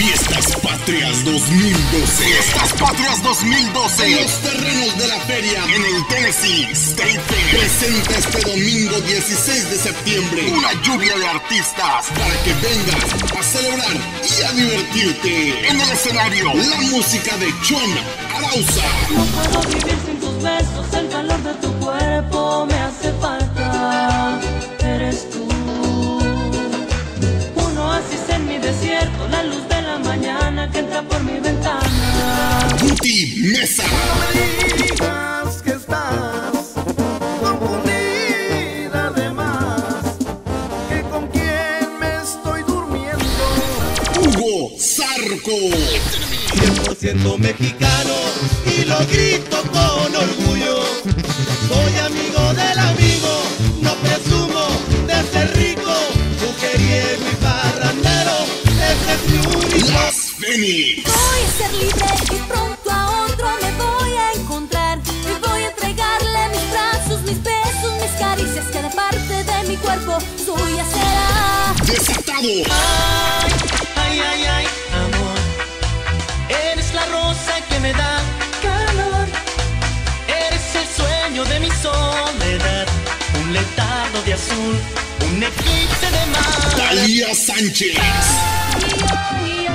Fiestas Patrias 2012. Fiestas Patrias 2012. En los terrenos de la feria. En el Tennessee State. Presenta este domingo 16 de septiembre. Una lluvia de artistas. Para que vengas a celebrar y a divertirte. En el escenario. La música de Chon Arauza. No puedo vivir sin tus besos. El calor de tu cuerpo me hace Mesa. No me digas que estás confundida de más. Que con quién me estoy durmiendo. Hugo Zarco. 100% mexicano y lo grito con orgullo. Soy amigo del amigo, no presumo de ser rico. Mujeriego y parrandero, ese es mi único. Las Fénix. Voy a ser libre y pronto Ay, ay, ay, ay, amor. Eres la rosa que me da calor. Eres el sueño de mi soledad. Un letardo de azul, un eclipse de mar. Talía Sánchez. Ay,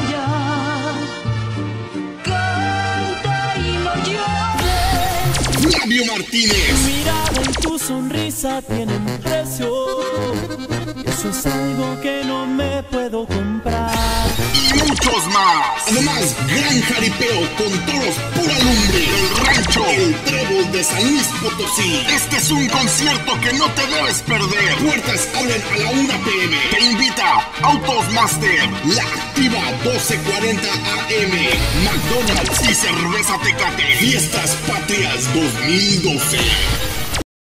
Martínez. mirada y tu sonrisa tienen precio. No me puedo comprar. Y muchos más. Además, gran jaripeo con toros pura lumbre. El rancho. El trébol de San Luis Potosí. Este es un concierto que no te debes perder. Puertas abren a la 1 pm. Te invita Autos Master, La Activa 1240 AM. McDonald's y Cerveza Tecate. Fiestas Patrias 2012.